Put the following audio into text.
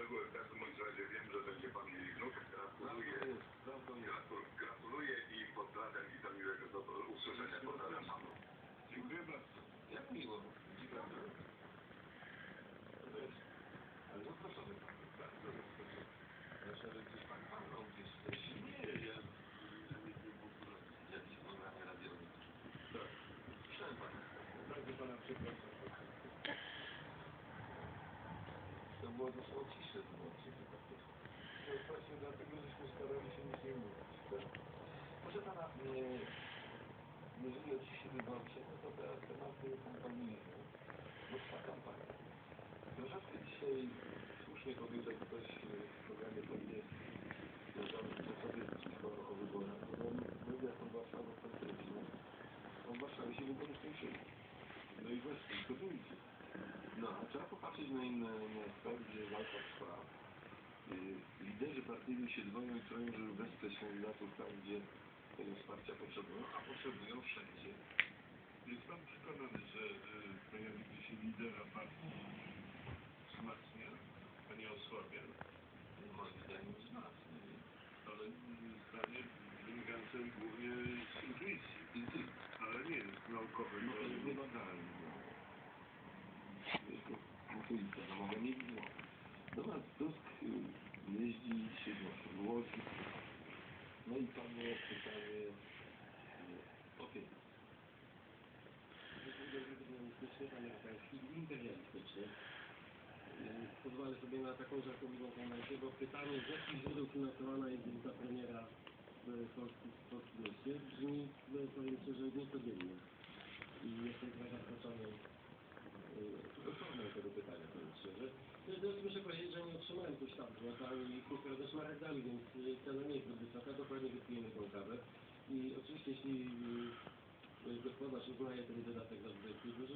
szczegóły. W każdym bądź razie wiem, że będzie pan mieli wnuka. Gratuluję. Gratul, gratuluję i pozdrawiam i do miłego do usłyszenia. Pozdrawiam panu. Dziękuję bardzo. Jak miło. Ale pana. Bardzo zapraszamy. Proszę, że gdzieś pan panał gdzieś coś. Nie, ja radiowe. Tak. Pana. Bardzo pana przepraszam. To było było. ciche takie. To jest właśnie dlatego, żeśmy starali się nic nie mówić. Proszę pana, e, jeżeli o ciszy wyborcze, no to teraz tematy kompanijne. Bo trwa kampania. Troszeczkę dzisiaj słusznie powiedział ktoś e, w programie pewnie związany z sobie przeciwko o wyborach, no media tą Warszawą konstytucyjną, a w Warszawie się wybory skończyły. No i właśnie, to wyjdzie. No, a trzeba popatrzeć na inne miasta, gdzie walka trwa. Y, Liderzy partyjni się dzwonią i troją, żeby wesprzeć kandydatów tam, gdzie tego wsparcia potrzebują, a potrzebują wszędzie. Jest pan przekonany, że y, pojawienie się lidera partii wzmacnia, a nie osłabia? Moim zdaniem wzmacnia. Ale zdanie wynikające głównie z intuicji, ale nie jest naukowe. No to jest bo- niebadalne. Jest to intuicja, no mogę nie widzieć. Donald Tusk y, w Łodzi. No i tam jest pytanie o pieniądze. imperialistyczny, amerykański i imperialistyczny. Yy, Pozwolę sobie na taką żartobliwą konwencję, bo pytanie, z jakich źródeł finansowana jest wizyta premiera w Polskim Polskim Mieście brzmi, e, powiem szczerze, niecodziennie. I jestem trochę zaskoczony formą tego pytania, powiem szczerze. Zresztą muszę powiedzieć, że nie otrzymałem tu sztab złota i kupię ze szmaragdami, więc cena nie jest zbyt wysoka, dokładnie wypijemy tą kawę. I oczywiście, jeśli yy, gospodarz uznaje ten wydatek za zbyt duży,